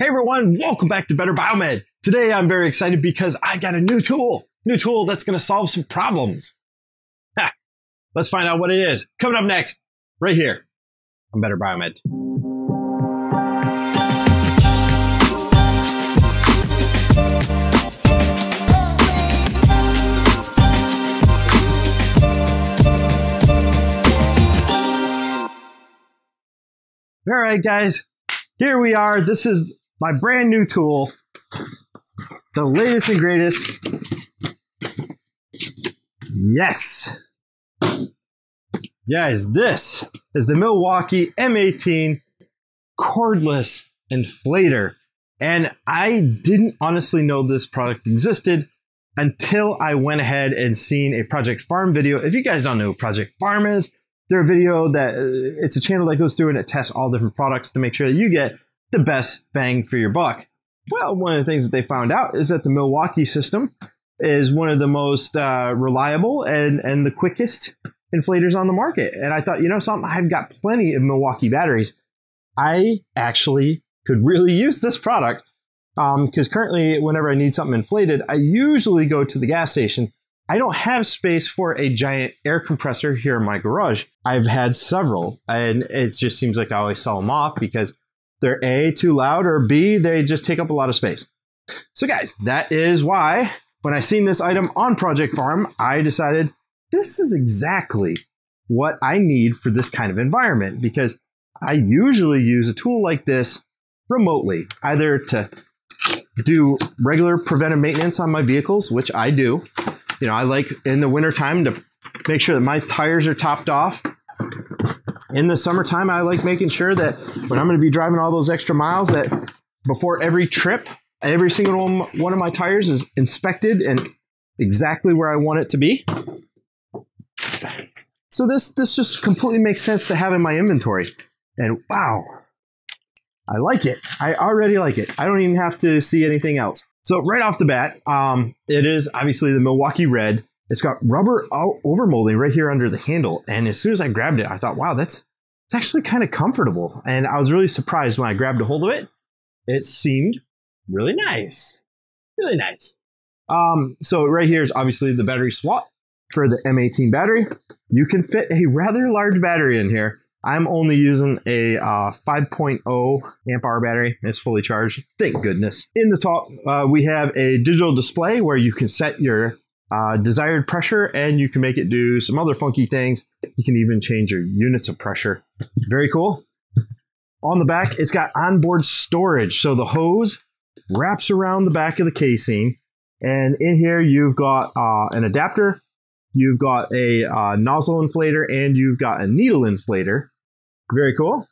Hey everyone, welcome back to Better Biomed. Today I'm very excited because I got a new tool, new tool that's going to solve some problems. Ha, let's find out what it is. Coming up next, right here on Better Biomed. All right, guys, here we are. This is my brand new tool, the latest and greatest. Yes. Guys, this is the Milwaukee M18 cordless inflator. And I didn't honestly know this product existed until I went ahead and seen a Project Farm video. If you guys don't know Project Farm is, they're a video that uh, it's a channel that goes through and it tests all different products to make sure that you get the best bang for your buck. Well, one of the things that they found out is that the Milwaukee system is one of the most uh, reliable and, and the quickest inflators on the market. And I thought, you know something, I've got plenty of Milwaukee batteries. I actually could really use this product because um, currently, whenever I need something inflated, I usually go to the gas station. I don't have space for a giant air compressor here in my garage. I've had several, and it just seems like I always sell them off because they're A, too loud, or B, they just take up a lot of space. So, guys, that is why when I seen this item on Project Farm, I decided this is exactly what I need for this kind of environment because I usually use a tool like this remotely, either to do regular preventive maintenance on my vehicles, which I do. You know, I like in the wintertime to make sure that my tires are topped off in the summertime, I like making sure that when I'm going to be driving all those extra miles, that before every trip, every single one of my tires is inspected and exactly where I want it to be. So this this just completely makes sense to have in my inventory. And wow, I like it. I already like it. I don't even have to see anything else. So right off the bat, um, it is obviously the Milwaukee Red. It's got rubber overmolding right here under the handle. And as soon as I grabbed it, I thought, wow, that's it's actually kind of comfortable. And I was really surprised when I grabbed a hold of it. It seemed really nice. Really nice. Um, so right here is obviously the battery swap for the M18 battery. You can fit a rather large battery in here. I'm only using a uh, 5.0 amp hour battery. It's fully charged. Thank goodness. In the top, uh, we have a digital display where you can set your uh, desired pressure and you can make it do some other funky things. You can even change your units of pressure. Very cool. On the back, it's got onboard storage. So the hose wraps around the back of the casing. And in here, you've got uh, an adapter, you've got a uh, nozzle inflator, and you've got a needle inflator. Very cool.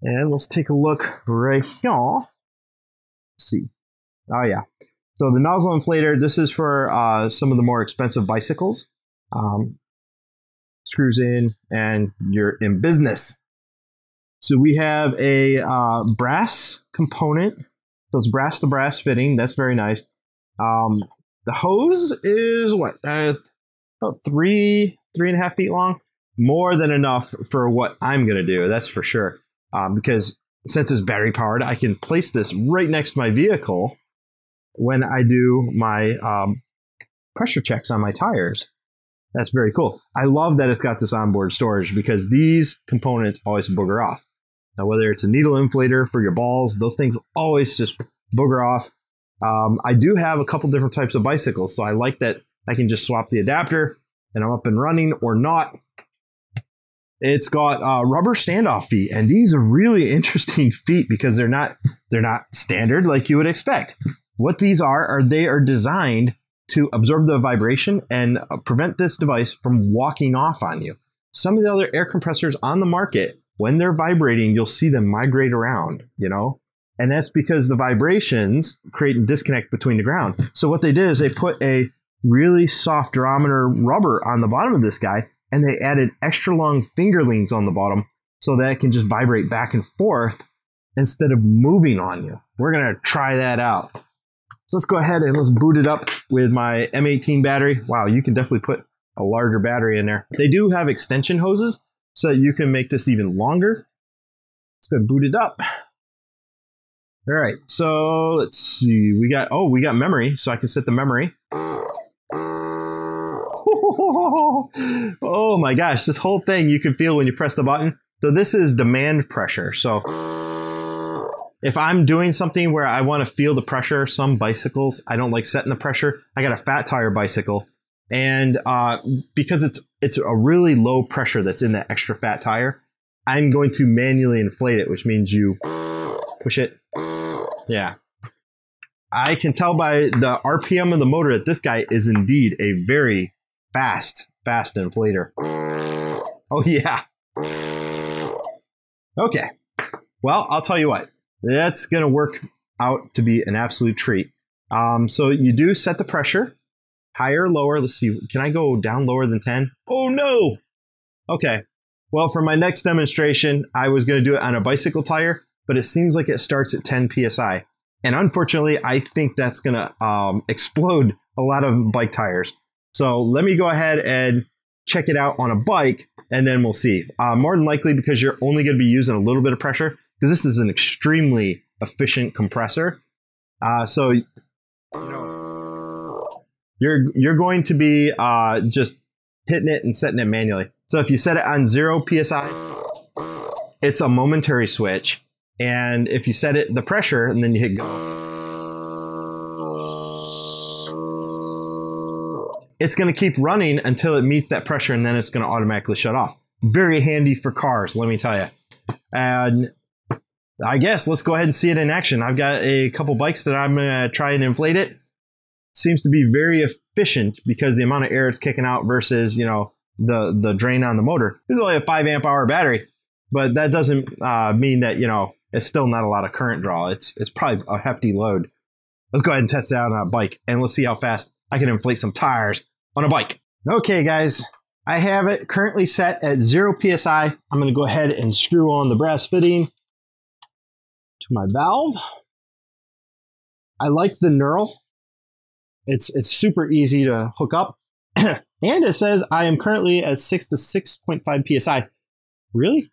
And let's take a look right here. Let's see. Oh, yeah. So the nozzle inflator, this is for uh, some of the more expensive bicycles. Um, screws in and you're in business. So we have a uh, brass component. So it's brass to brass fitting. That's very nice. Um, the hose is what? Uh, about three, three and a half feet long. More than enough for what I'm going to do. That's for sure. Um, because since it's battery powered, I can place this right next to my vehicle when I do my um, pressure checks on my tires. That's very cool. I love that it's got this onboard storage because these components always booger off. Now, whether it's a needle inflator for your balls, those things always just booger off. Um, I do have a couple different types of bicycles, so I like that I can just swap the adapter and I'm up and running or not. It's got uh, rubber standoff feet, and these are really interesting feet because they're not they're not standard like you would expect. What these are are they are designed to absorb the vibration and uh, prevent this device from walking off on you. Some of the other air compressors on the market, when they're vibrating, you'll see them migrate around, you know? And that's because the vibrations create a disconnect between the ground. So what they did is they put a really soft durometer rubber on the bottom of this guy and they added extra long fingerlings on the bottom so that it can just vibrate back and forth instead of moving on you. We're going to try that out. So let's go ahead and let's boot it up with my M18 battery. Wow, you can definitely put a larger battery in there. They do have extension hoses so that you can make this even longer. Let's go boot it up. All right, so let's see. We got oh, we got memory, so I can set the memory. oh my gosh, this whole thing you can feel when you press the button. So this is demand pressure. So if I'm doing something where I want to feel the pressure, some bicycles I don't like setting the pressure. I got a fat tire bicycle, and uh, because it's it's a really low pressure that's in that extra fat tire, I'm going to manually inflate it, which means you push it. Yeah. I can tell by the RPM of the motor that this guy is indeed a very fast, fast inflator. Oh, yeah. Okay. Well, I'll tell you what, that's going to work out to be an absolute treat. Um, so you do set the pressure higher, lower. Let's see. Can I go down lower than 10? Oh, no. Okay. Well, for my next demonstration, I was going to do it on a bicycle tire, but it seems like it starts at 10 psi. And unfortunately, I think that's going to um, explode a lot of bike tires. So let me go ahead and check it out on a bike, and then we'll see. Uh, more than likely, because you're only going to be using a little bit of pressure, because this is an extremely efficient compressor. Uh, so you're you're going to be uh, just hitting it and setting it manually. So if you set it on zero psi, it's a momentary switch, and if you set it the pressure and then you hit go. it's going to keep running until it meets that pressure and then it's going to automatically shut off. Very handy for cars, let me tell you. And I guess let's go ahead and see it in action. I've got a couple bikes that I'm going to try and inflate it. Seems to be very efficient because the amount of air it's kicking out versus, you know, the, the drain on the motor. This is only a 5 amp hour battery, but that doesn't uh, mean that, you know, it's still not a lot of current draw. It's, it's probably a hefty load. Let's go ahead and test it out on a bike and let's see how fast I can inflate some tires on a bike. Okay, guys, I have it currently set at 0 psi. I'm to go ahead and screw on the brass fitting to my valve. I like the knurl. It's it's super easy to hook up. and it says I am currently at 6 to 6.5 psi. Really?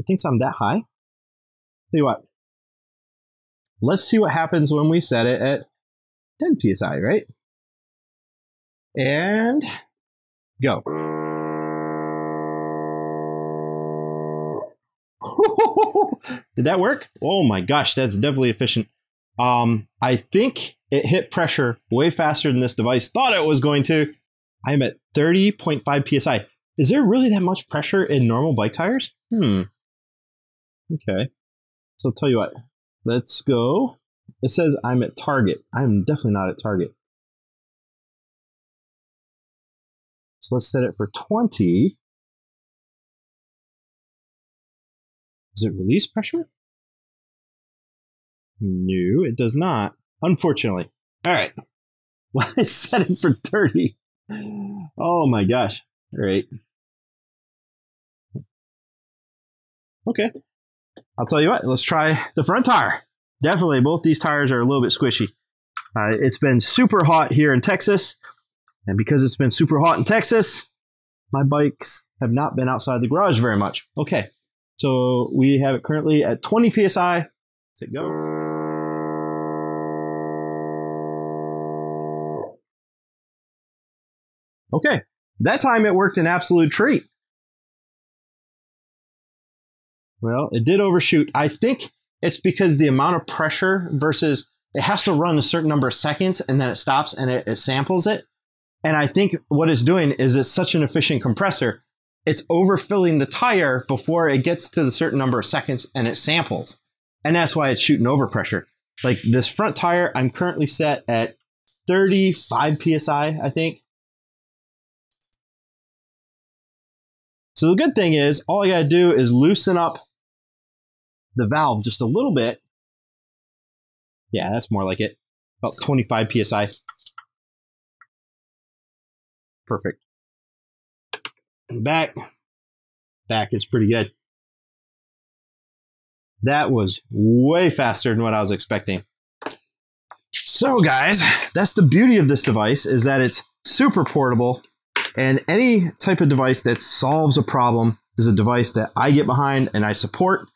I think I'm that high. Tell you what. Let's see what happens when we set it at 10 psi, right? and go. Did that work? Oh my gosh, that's definitely efficient. Um, I think it hit pressure way faster than this device thought it was going to. I'm at 30.5 psi. Is there really that much pressure in normal bike tires? Hmm. Okay. So I'll tell you what. Let's go. It says I'm at target. I'm definitely not at target. So let's set it for 20. Does it release pressure? No, it does not. Unfortunately. All right. Well, I set it for 30. Oh my gosh. All right. Okay. I'll tell you what, let's try the front tire. Definitely, both these tires are a little bit squishy. Uh, it's been super hot here in Texas. And because it's been super hot in Texas, my bikes have not been outside the garage very much. Okay, so we have it currently at 20 psi. Let's go. Okay, that time it worked an absolute treat. Well, it did overshoot. I think it's because the amount of pressure versus it has to run a certain number of seconds and then it stops and it, it samples it. And I think what it's doing is it's such an efficient compressor. It's overfilling the tire before it gets to the certain number of seconds and it samples. And that's why it's shooting overpressure. Like this front tire, I'm currently set at 35 psi, I think. So the good thing is, all I gotta do is loosen up the valve just a little bit. Yeah, that's more like it. About 25 psi. Perfect. Back. Back is pretty good. That was way faster than what I was expecting. So guys, that's the beauty of this device is that it's super portable and any type of device that solves a problem is a device that I get behind and I support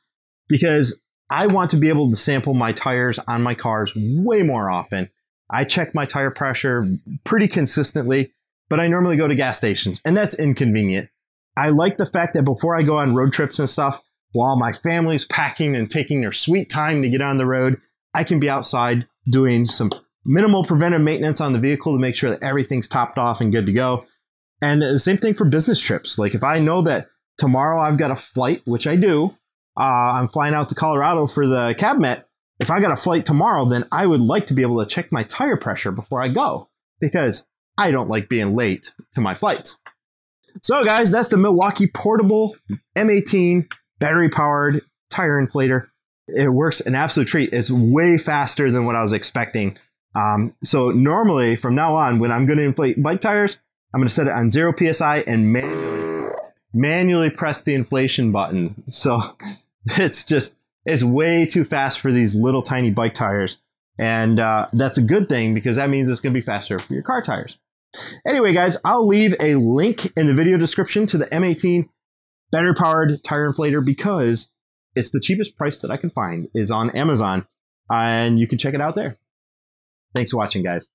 because I want to be able to sample my tires on my cars way more often. I check my tire pressure pretty consistently, but I normally go to gas stations, and that's inconvenient. I like the fact that before I go on road trips and stuff, while my family's packing and taking their sweet time to get on the road, I can be outside doing some minimal preventive maintenance on the vehicle to make sure that everything's topped off and good to go. And the same thing for business trips. Like if I know that tomorrow I've got a flight, which I do, uh, I'm flying out to Colorado for the CabMet. If I got a flight tomorrow, then I would like to be able to check my tire pressure before I go because I don't like being late to my flights. So, guys, that's the Milwaukee Portable M18 battery powered tire inflator. It works an absolute treat. It's way faster than what I was expecting. Um, so, normally from now on, when I'm going to inflate bike tires, I'm going to set it on zero psi and manually, manually press the inflation button. So, it's just it's way too fast for these little tiny bike tires. And uh, that's a good thing because that means it's going to be faster for your car tires. Anyway, guys, I'll leave a link in the video description to the M18 better powered tire inflator because it's the cheapest price that I can find is on Amazon and you can check it out there. Thanks for watching, guys.